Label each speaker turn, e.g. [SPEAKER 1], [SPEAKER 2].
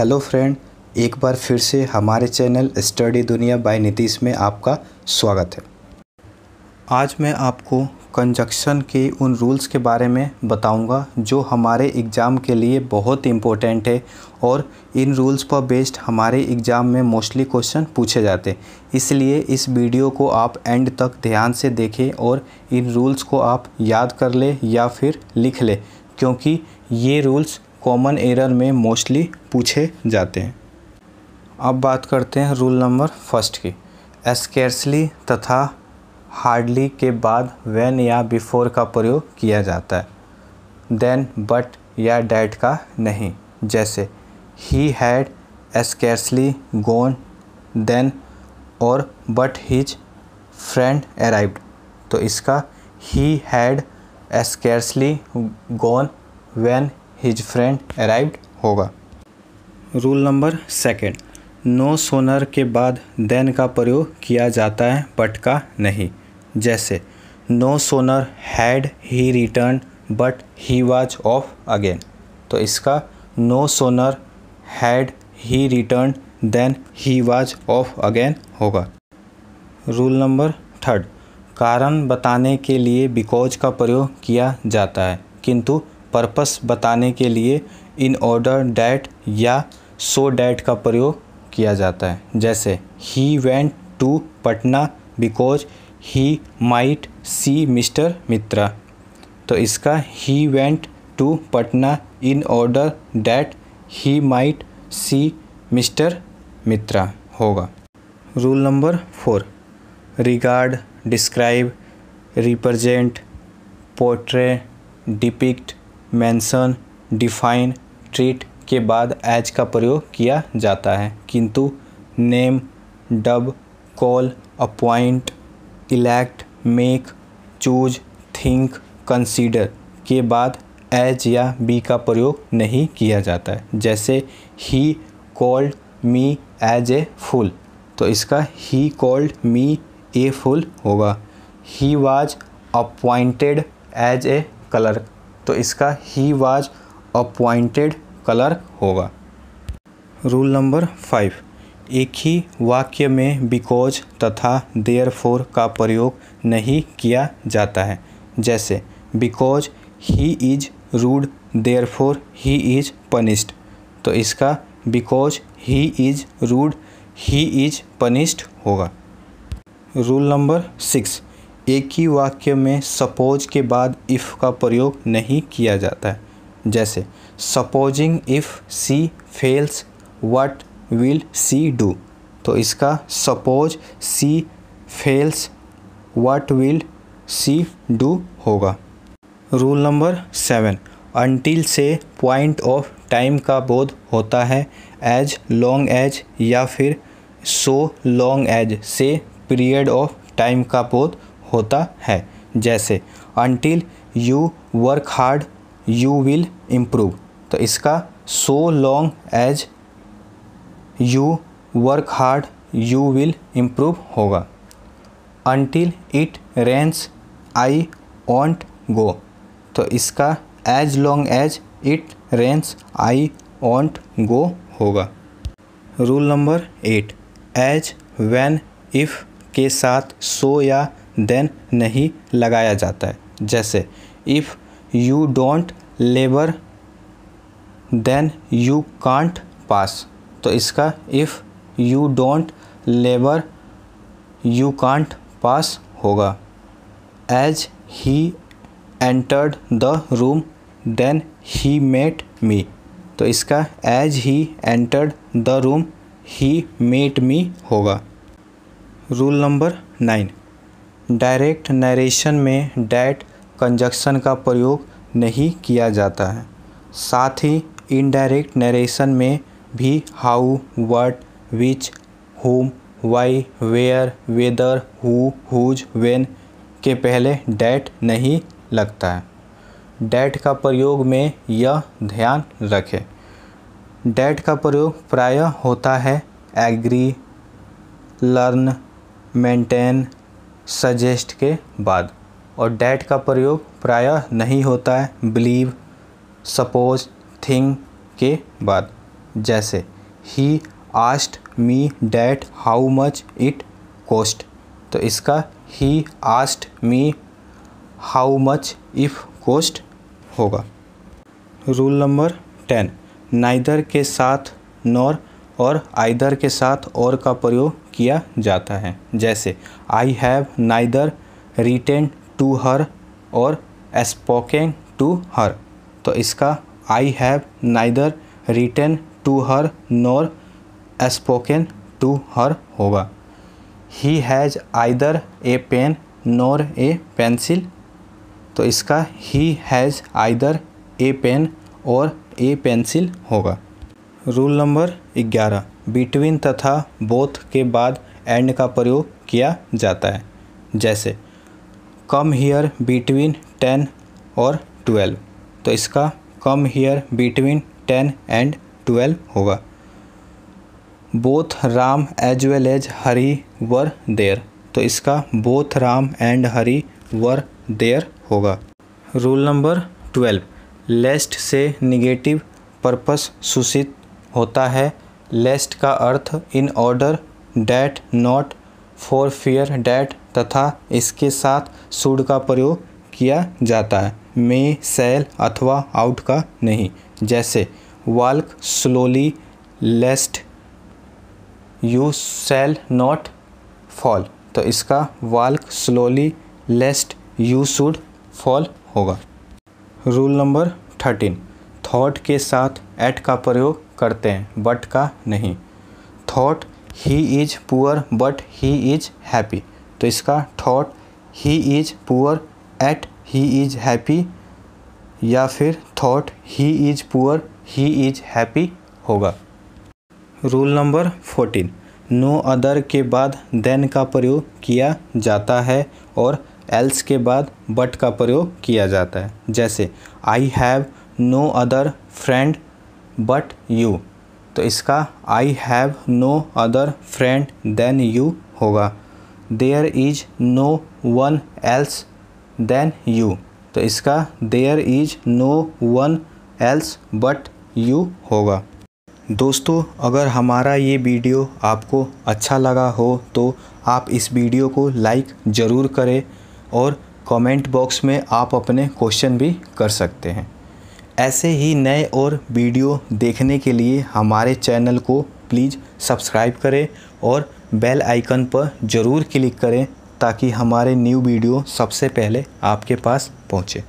[SPEAKER 1] Hello friend, एक बार फिर से हमारे channel study Duniya by Nitish में आपका स्वागत है। आज मैं आपको कंजक्शन के उन रूल्स के बारे में बताऊँगा जो हमारे एग्ज़ाम के लिए बहुत इम्पोर्टेंट है और इन रूल्स पर बेस्ड हमारे एग्ज़ाम में मोस्टली क्वेश्चन पूछे जाते हैं। इसलिए इस वीडियो को आप एंड तक ध्यान से देखें और इन रूल्स को आप याद कर ले या फिर लिख ले, क्योंकि ये रूल्स कॉमन एरर में मोस्टली पूछे जाते हैं। अब बात करते हैं रूल नंबर फ़र्स्ट की। एस्केर्सली तथा हार्डली के बाद वैन या बिफोर का प्रयोग किया जाता है। देन बट या डैट का नहीं। जैसे ही हैड एस्केर्सली गोन देन और बट हिज फ्रेंड अराइव्ड तो इसका ही had scarcely gone when his friend arrived होगा। Rule number second no sooner के बाद देन का प्रयोग किया जाता है बट का नहीं। जैसे no sooner had he returned but he was off again तो इसका no sooner had he returned then he was off again होगा। रूल नंबर थर्ड कारण बताने के लिए बिकॉज़ का प्रयोग किया जाता है, किंतु पर्पस बताने के लिए इन ऑर्डर डैट या सो डैट का प्रयोग किया जाता है। जैसे he went to Patna because he might see mister Mitra. तो इसका he went to Patna in order that he might see mister Mitra होगा। Rule number four regard describe represent portray depict mention, define, treat के बाद as का प्रयोग किया जाता है। किंतु name, dub, call, appoint, elect, make, choose, think, consider के बाद एज या बी का प्रयोग नहीं किया जाता है। जैसे he called me as a fool तो इसका he called me a fool होगा। He was appointed as a clerk. तो इसका ही वाज अपॉइंटेड कलर होगा। रूल नंबर फाइव एक ही वाक्य में बिकॉज़ तथा देयर फोर का प्रयोग नहीं किया जाता है। जैसे because he is rude therefore he is punished तो इसका because he is rude he is punished होगा। रूल नंबर सिक्स एक ही वाक्य में सपोज़ के बाद इफ़ का प्रयोग नहीं किया जाता है। जैसे, supposing if she fails what will she do तो इसका suppose she fails what will she do होगा। रूल नंबर सेवन अनटिल से पॉइंट ऑफ़ टाइम का बोध होता है एज लॉन्ग एज या फिर सो लॉन्ग एज से पीरियड ऑफ़ टाइम का बोध होता है। जैसे until you work hard you will improve तो इसका so long as you work hard you will improve होगा। Until it rains I won't go तो इसका as long as it rains I won't go होगा। Rule number eight as when if के साथ सो या then नहीं लगाया जाता है। जैसे if you don't labour then you can't pass तो इसका if you don't labour you can't pass होगा। As he entered the room then he met me तो इसका as he entered the room he met me होगा। Rule number nine direct narration में that conjunction का प्रयोग नहीं किया जाता है। साथ ही इनडायरेक्ट नरेशन में भी how what which, whom, why, where, whether, who, whose, when के पहले डैट नहीं लगता है। डैट का प्रयोग में यह ध्यान रखें। डैट का प्रयोग प्रायः होता है एग्री, लर्न, मेंटेन सजेस्ट के बाद। और डैट का प्रयोग प्रायः नहीं होता है बिलीव सपोज़ थिंग के बाद। जैसे he asked me that how much it cost तो इसका he asked me how much it cost होगा। रूल नंबर टेन नाइदर के साथ नॉर और आइदर के साथ और का प्रयोग किया जाता है। जैसे I have neither written to her or spoken to her तो इसका I have neither written to her nor spoken to her होगा। He has either a pen nor a pencil तो इसका he has either a pen or a pencil होगा। Rule number ग्यारह। Between तथा both के बाद एंड का प्रयोग किया जाता है। जैसे, come here between ten or twelve. तो इसका come here between ten and twelve होगा। Both Ram as well as Hari were there तो इसका both Ram and Hari were there होगा। Rule number twelve. लेस्ट से निगेटिव पर्पस सूचित होता है लेस्ट का अर्थ in order that not for fear that तथा इसके साथ सुड का प्रयोग किया जाता है। मे सेल अथवा आउट का नहीं। जैसे walk slowly lest you shall not fall तो इसका walk slowly lest you should fall होगा। रूल नंबर थर्टीन थॉट के साथ एट का प्रयोग करते हैं बट का नहीं। Though he is poor but he is happy तो इसका though he is poor yet he is happy या फिर though he is poor he is happy होगा। Rule number fourteen no other के बाद देन का प्रयोग किया जाता है और एल्स के बाद बट का प्रयोग किया जाता है। जैसे I have no other friend but you तो इसका I have no other friend than you होगा। There is no one else than you तो इसका there is no one else but you होगा। दोस्तों, अगर हमारा ये वीडियो आपको अच्छा लगा हो तो आप इस वीडियो को लाइक ज़रूर करें और कमेंट बॉक्स में आप अपने क्वेश्चन भी कर सकते हैं। ऐसे ही नए और वीडियो देखने के लिए हमारे चैनल को प्लीज़ सब्सक्राइब करें और बेल आइकन पर ज़रूर क्लिक करें ताकि हमारे न्यू वीडियो सबसे पहले आपके पास पहुँचे।